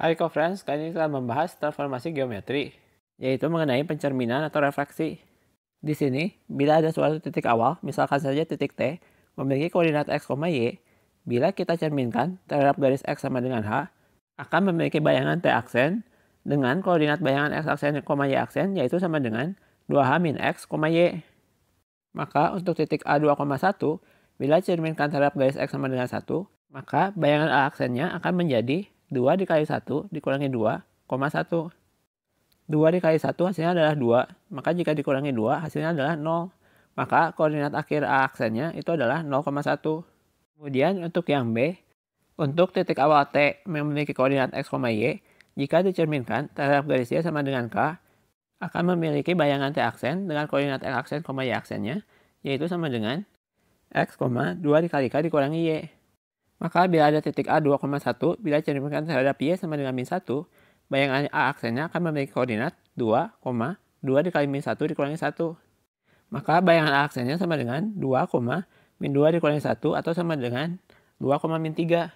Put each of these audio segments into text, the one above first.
Hai co-friends, kali ini kita membahas transformasi geometri, yaitu mengenai pencerminan atau refleksi. Di sini, bila ada suatu titik awal, misalkan saja titik T, memiliki koordinat x, y, bila kita cerminkan terhadap garis x sama dengan h, akan memiliki bayangan T aksen dengan koordinat bayangan x aksen, y aksen, yaitu sama dengan 2h min x, y. Maka untuk titik A2,1, bila cerminkan terhadap garis x sama dengan 1, maka bayangan A aksennya akan menjadi 2 dikali 1 dikurangi 2, 1. 2 dikali 1 hasilnya adalah 2, maka jika dikurangi 2 hasilnya adalah 0. Maka koordinat akhir A aksennya itu adalah 0,1. Kemudian untuk yang B, untuk titik awal T memiliki koordinat x, y, jika dicerminkan terhadap garis Y sama dengan K, akan memiliki bayangan T aksen dengan koordinat X aksen, Y aksennya, yaitu sama dengan X, 2 dikali K dikurangi Y. Maka bila ada titik A 2,1, bila cerminkan terhadap Y sama dengan min 1, bayangan A aksennya akan memiliki koordinat 2, 2 dikali min 1 dikurangi 1. Maka bayangan A aksennya sama dengan 2, min 2 dikurangi 1 atau sama dengan 2, min 3.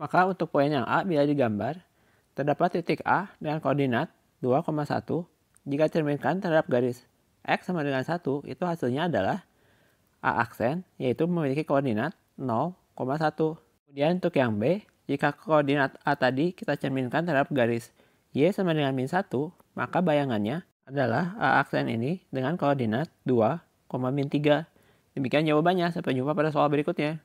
Maka untuk poin yang A bila digambar, terdapat titik A dengan koordinat 2,1 jika cerminkan terhadap garis X sama dengan 1, itu hasilnya adalah A aksen, yaitu memiliki koordinat 0,1. Kemudian untuk yang B, jika koordinat A tadi kita cerminkan terhadap garis Y sama dengan min 1, maka bayangannya adalah A aksen ini dengan koordinat 2, min 3. Demikian jawabannya, sampai jumpa pada soal berikutnya.